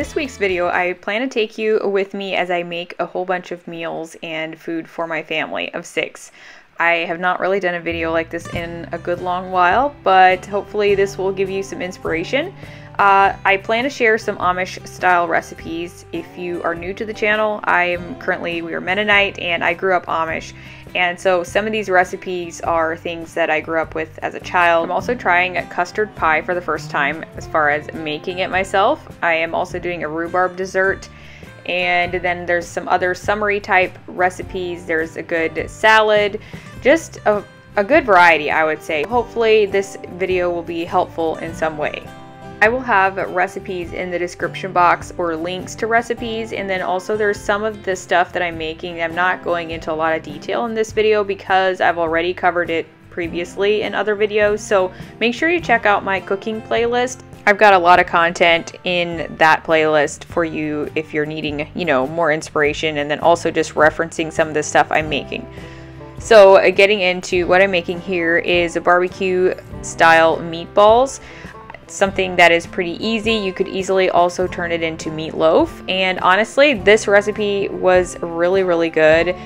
this week's video, I plan to take you with me as I make a whole bunch of meals and food for my family of six. I have not really done a video like this in a good long while, but hopefully this will give you some inspiration. Uh, I plan to share some Amish style recipes. If you are new to the channel, I am currently, we are Mennonite and I grew up Amish. And so some of these recipes are things that I grew up with as a child. I'm also trying a custard pie for the first time as far as making it myself. I am also doing a rhubarb dessert. And then there's some other summery type recipes. There's a good salad, just a, a good variety, I would say. Hopefully this video will be helpful in some way. I will have recipes in the description box or links to recipes and then also there's some of the stuff that I'm making. I'm not going into a lot of detail in this video because I've already covered it previously in other videos so make sure you check out my cooking playlist. I've got a lot of content in that playlist for you if you're needing, you know, more inspiration and then also just referencing some of the stuff I'm making. So uh, getting into what I'm making here is a barbecue style meatballs something that is pretty easy. You could easily also turn it into meatloaf. And honestly, this recipe was really, really good.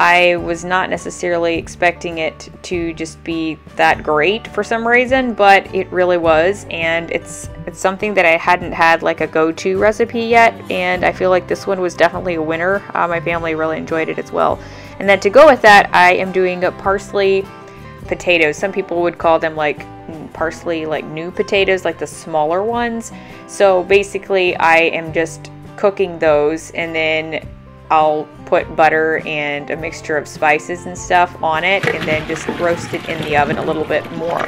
I was not necessarily expecting it to just be that great for some reason, but it really was. And it's it's something that I hadn't had like a go-to recipe yet, and I feel like this one was definitely a winner. Uh, my family really enjoyed it as well. And then to go with that, I am doing a parsley potatoes. Some people would call them like parsley like new potatoes, like the smaller ones. So basically I am just cooking those and then I'll put butter and a mixture of spices and stuff on it and then just roast it in the oven a little bit more.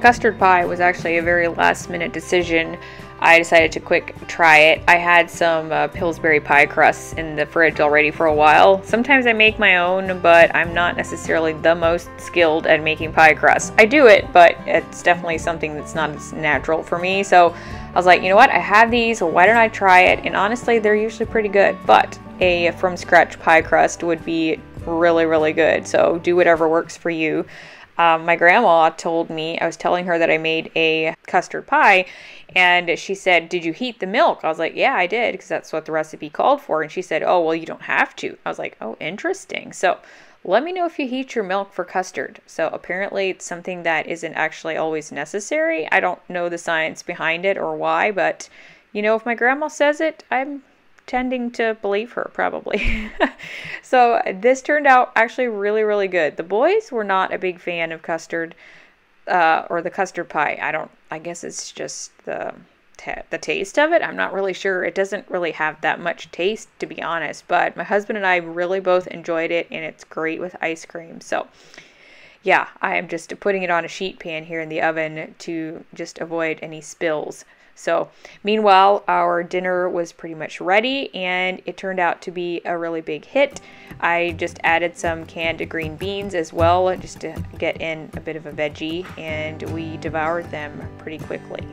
Custard pie was actually a very last minute decision. I decided to quick try it. I had some uh, Pillsbury pie crusts in the fridge already for a while. Sometimes I make my own, but I'm not necessarily the most skilled at making pie crusts. I do it, but it's definitely something that's not as natural for me. So I was like, you know what? I have these. Why don't I try it? And honestly, they're usually pretty good. But a from scratch pie crust would be really, really good. So do whatever works for you um, my grandma told me, I was telling her that I made a custard pie, and she said, Did you heat the milk? I was like, Yeah, I did, because that's what the recipe called for. And she said, Oh, well, you don't have to. I was like, Oh, interesting. So let me know if you heat your milk for custard. So apparently, it's something that isn't actually always necessary. I don't know the science behind it or why, but you know, if my grandma says it, I'm tending to believe her, probably. so this turned out actually really, really good. The boys were not a big fan of custard uh, or the custard pie. I don't, I guess it's just the the taste of it. I'm not really sure. It doesn't really have that much taste, to be honest. But my husband and I really both enjoyed it, and it's great with ice cream. So, yeah, I am just putting it on a sheet pan here in the oven to just avoid any spills. So, meanwhile, our dinner was pretty much ready and it turned out to be a really big hit. I just added some canned green beans as well just to get in a bit of a veggie and we devoured them pretty quickly.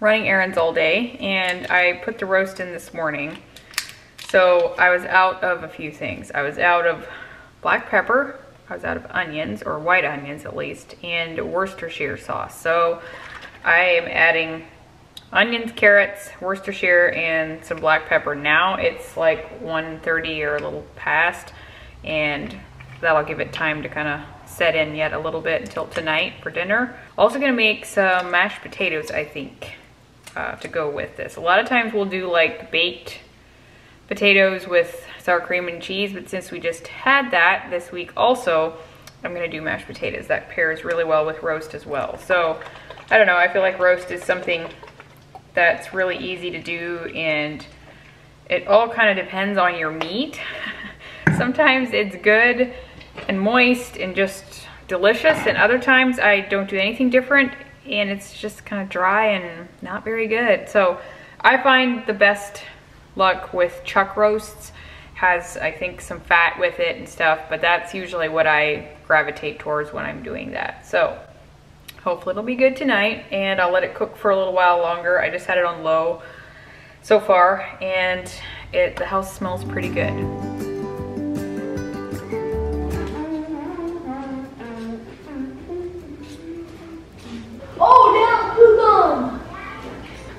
Running errands all day and I put the roast in this morning. So I was out of a few things. I was out of black pepper, I was out of onions, or white onions at least, and Worcestershire sauce. So I am adding onions, carrots, Worcestershire, and some black pepper. Now it's like 1.30 or a little past, and that'll give it time to kind of set in yet a little bit until tonight for dinner. Also gonna make some mashed potatoes, I think, uh, to go with this. A lot of times we'll do like baked potatoes with sour cream and cheese, but since we just had that this week also, I'm gonna do mashed potatoes. That pairs really well with roast as well. So, I don't know, I feel like roast is something that's really easy to do and it all kind of depends on your meat. Sometimes it's good and moist and just delicious and other times I don't do anything different and it's just kind of dry and not very good. So I find the best luck with chuck roasts has I think some fat with it and stuff but that's usually what I gravitate towards when I'm doing that. So hopefully it'll be good tonight and I'll let it cook for a little while longer. I just had it on low so far and it the house smells pretty good.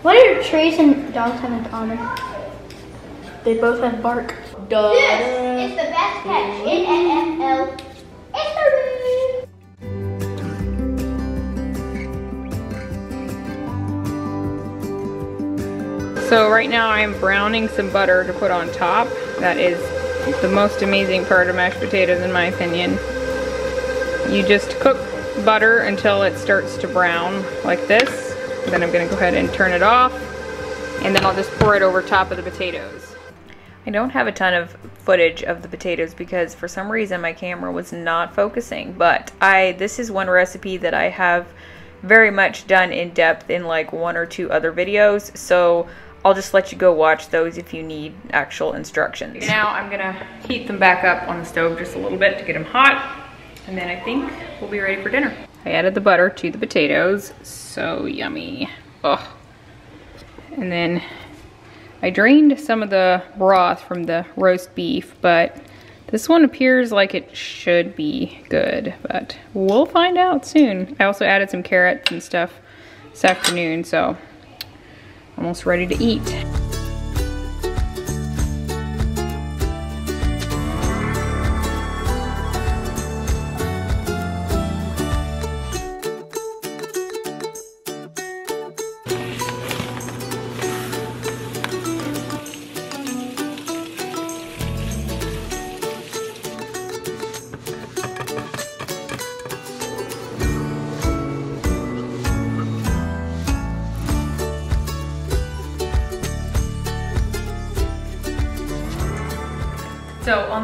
What do trees and dogs have in common? They both have bark. Duh. This is the best catch in NFL history. So right now I'm browning some butter to put on top. That is the most amazing part of mashed potatoes in my opinion. You just cook butter until it starts to brown like this. Then I'm gonna go ahead and turn it off and then I'll just pour it over top of the potatoes. I don't have a ton of footage of the potatoes because for some reason my camera was not focusing, but I this is one recipe that I have very much done in depth in like one or two other videos, so I'll just let you go watch those if you need actual instructions. Now I'm gonna heat them back up on the stove just a little bit to get them hot, and then I think we'll be ready for dinner. I added the butter to the potatoes, so yummy. Ugh. And then I drained some of the broth from the roast beef, but this one appears like it should be good, but we'll find out soon. I also added some carrots and stuff this afternoon, so almost ready to eat.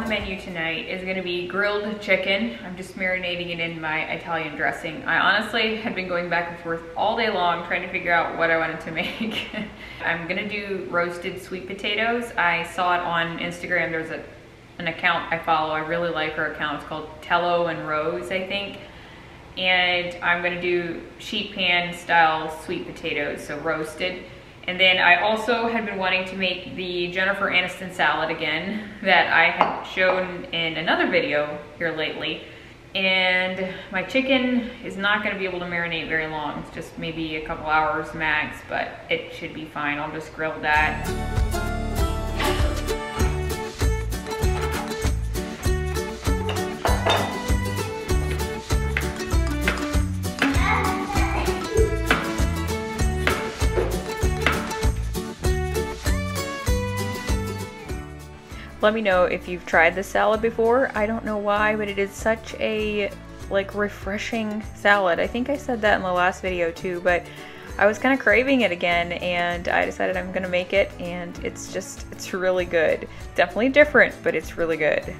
Menu tonight is gonna be grilled chicken. I'm just marinating it in my Italian dressing. I honestly had been going back and forth all day long trying to figure out what I wanted to make. I'm gonna do roasted sweet potatoes. I saw it on Instagram. There's a, an account I follow. I really like her account. It's called Tello and Rose, I think. And I'm gonna do sheet pan style sweet potatoes, so roasted. And then I also had been wanting to make the Jennifer Aniston salad again that I had shown in another video here lately. And my chicken is not gonna be able to marinate very long. It's just maybe a couple hours max, but it should be fine. I'll just grill that. Let me know if you've tried this salad before. I don't know why, but it is such a like refreshing salad. I think I said that in the last video too, but I was kind of craving it again and I decided I'm gonna make it and it's just, it's really good. Definitely different, but it's really good.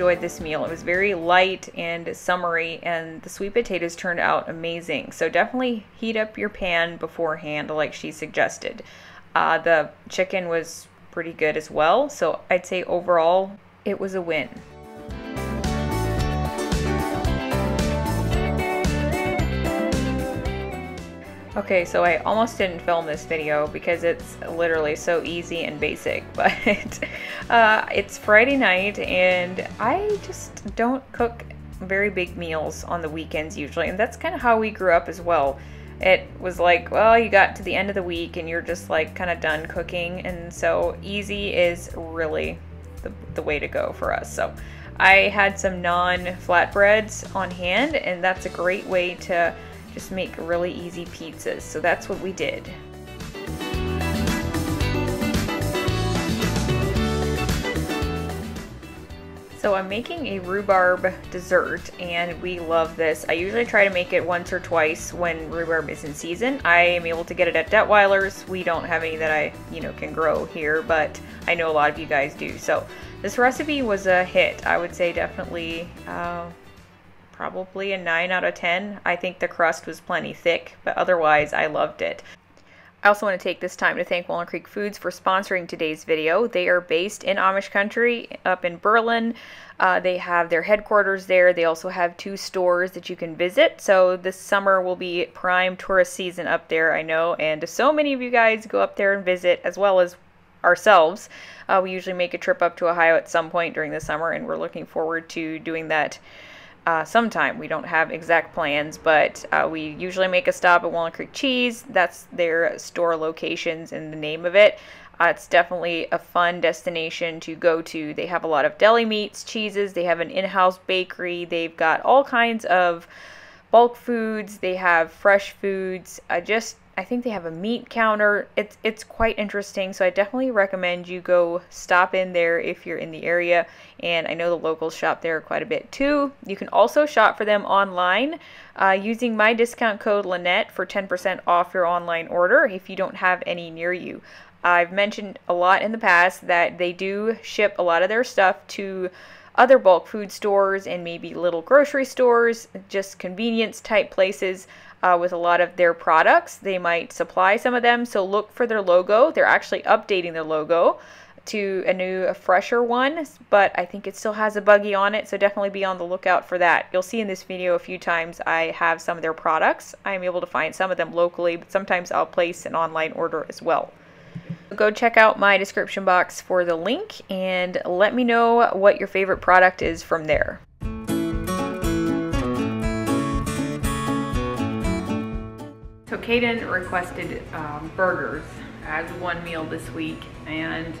Enjoyed this meal. It was very light and summery, and the sweet potatoes turned out amazing. So definitely heat up your pan beforehand, like she suggested. Uh, the chicken was pretty good as well, so I'd say overall it was a win. Okay, so I almost didn't film this video because it's literally so easy and basic, but uh, it's Friday night and I just don't cook very big meals on the weekends usually, and that's kind of how we grew up as well. It was like, well, you got to the end of the week and you're just like kind of done cooking, and so easy is really the, the way to go for us. So I had some naan flatbreads on hand, and that's a great way to just make really easy pizzas. So that's what we did. So I'm making a rhubarb dessert and we love this. I usually try to make it once or twice when rhubarb is in season. I am able to get it at Detwiler's. We don't have any that I, you know, can grow here, but I know a lot of you guys do. So this recipe was a hit. I would say definitely uh, probably a 9 out of 10. I think the crust was plenty thick, but otherwise I loved it. I also want to take this time to thank Walnut Creek Foods for sponsoring today's video. They are based in Amish country up in Berlin. Uh, they have their headquarters there. They also have two stores that you can visit. So this summer will be prime tourist season up there, I know. And so many of you guys go up there and visit as well as ourselves. Uh, we usually make a trip up to Ohio at some point during the summer and we're looking forward to doing that uh, sometime. We don't have exact plans, but uh, we usually make a stop at Walnut Creek Cheese. That's their store locations and the name of it. Uh, it's definitely a fun destination to go to. They have a lot of deli meats, cheeses. They have an in-house bakery. They've got all kinds of bulk foods. They have fresh foods. Uh, just I think they have a meat counter. It's it's quite interesting, so I definitely recommend you go stop in there if you're in the area. And I know the locals shop there quite a bit too. You can also shop for them online uh, using my discount code Lynette for 10% off your online order if you don't have any near you. I've mentioned a lot in the past that they do ship a lot of their stuff to other bulk food stores and maybe little grocery stores, just convenience type places uh, with a lot of their products. They might supply some of them, so look for their logo. They're actually updating their logo to a new, a fresher one, but I think it still has a buggy on it, so definitely be on the lookout for that. You'll see in this video a few times I have some of their products. I'm able to find some of them locally, but sometimes I'll place an online order as well. Go check out my description box for the link and let me know what your favorite product is from there. Kaden requested um, burgers as one meal this week and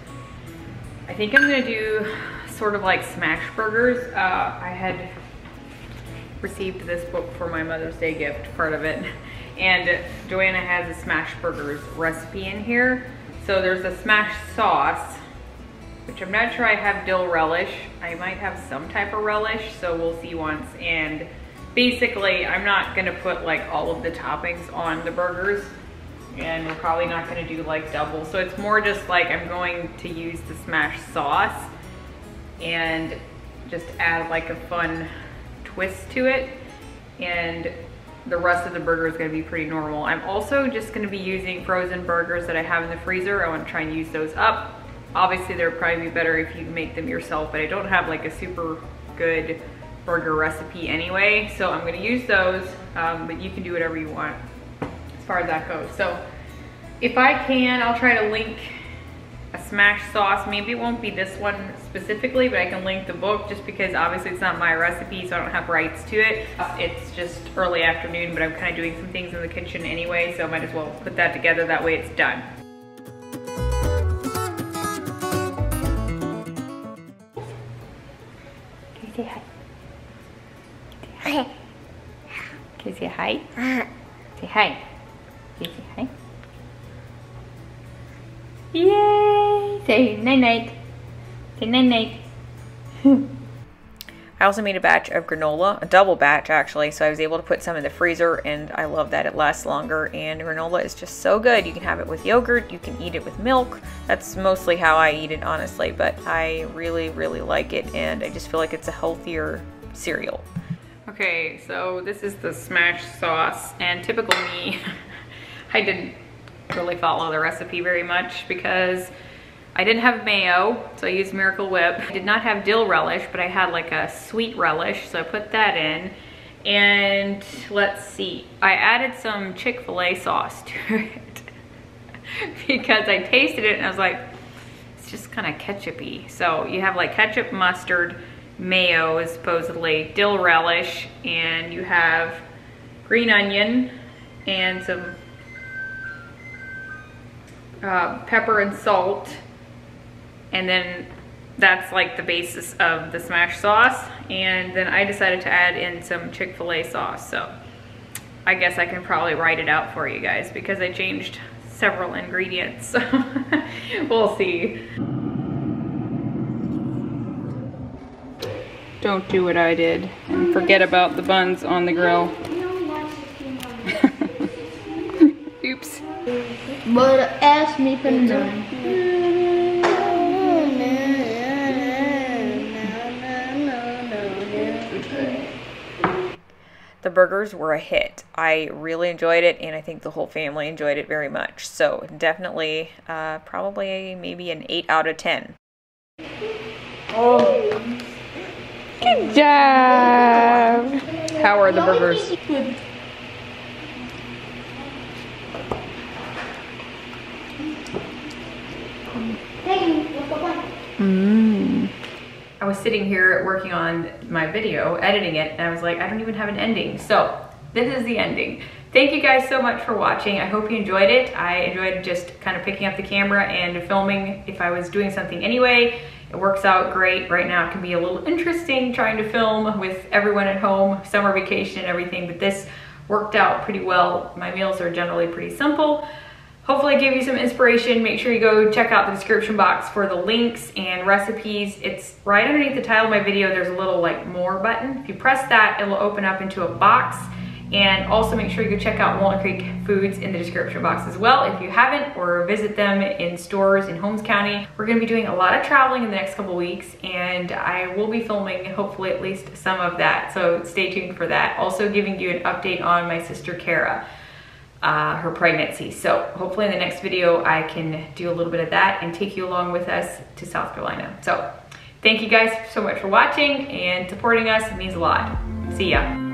I think I'm gonna do sort of like smash burgers. Uh, I had received this book for my Mother's Day gift, part of it. And Joanna has a smash burgers recipe in here. So there's a smash sauce, which I'm not sure I have dill relish. I might have some type of relish, so we'll see once. And basically, I'm not gonna put like all of the toppings on the burgers and we're probably not gonna do like double. So it's more just like I'm going to use the smash sauce and just add like a fun twist to it. And the rest of the burger is gonna be pretty normal. I'm also just gonna be using frozen burgers that I have in the freezer. I wanna try and use those up. Obviously, they're probably be better if you make them yourself, but I don't have like a super good burger recipe anyway. So I'm gonna use those, um, but you can do whatever you want as far as that goes. So if I can, I'll try to link a smash sauce. Maybe it won't be this one specifically, but I can link the book just because obviously it's not my recipe, so I don't have rights to it. Uh, it's just early afternoon, but I'm kind of doing some things in the kitchen anyway, so I might as well put that together. That way it's done. Can you say hi? You say hi? Say hi. Say hi? Yay! Say night night. Say night night. I also made a batch of granola, a double batch actually, so I was able to put some in the freezer and I love that it lasts longer and granola is just so good. You can have it with yogurt, you can eat it with milk. That's mostly how I eat it honestly, but I really, really like it and I just feel like it's a healthier cereal. Okay, so this is the smash sauce and typical me, I didn't really follow the recipe very much because I didn't have mayo, so I used Miracle Whip. I did not have dill relish, but I had like a sweet relish, so I put that in. And let's see, I added some Chick-fil-A sauce to it because I tasted it and I was like, it's just kind of ketchupy. So you have like ketchup, mustard, mayo is supposedly, dill relish, and you have green onion and some uh, pepper and salt and then that's like the basis of the smash sauce. And then I decided to add in some Chick-fil-A sauce so I guess I can probably write it out for you guys because I changed several ingredients. So we'll see don't do what I did and forget about the buns on the grill oops But ask me for none. The burgers were a hit. I really enjoyed it, and I think the whole family enjoyed it very much. So definitely, uh, probably maybe an 8 out of 10. Good job! How are the burgers? Mm. I was sitting here working on my video, editing it, and I was like, I don't even have an ending. So this is the ending. Thank you guys so much for watching. I hope you enjoyed it. I enjoyed just kind of picking up the camera and filming if I was doing something anyway. It works out great. Right now it can be a little interesting trying to film with everyone at home, summer vacation and everything, but this worked out pretty well. My meals are generally pretty simple. Hopefully I gave you some inspiration. Make sure you go check out the description box for the links and recipes. It's right underneath the title of my video. There's a little like more button. If you press that, it will open up into a box. And also make sure you go check out Walnut Creek Foods in the description box as well if you haven't or visit them in stores in Holmes County. We're gonna be doing a lot of traveling in the next couple weeks and I will be filming hopefully at least some of that. So stay tuned for that. Also giving you an update on my sister Kara. Uh, her pregnancy. So hopefully in the next video I can do a little bit of that and take you along with us to South Carolina. So thank you guys so much for watching and supporting us. It means a lot. See ya.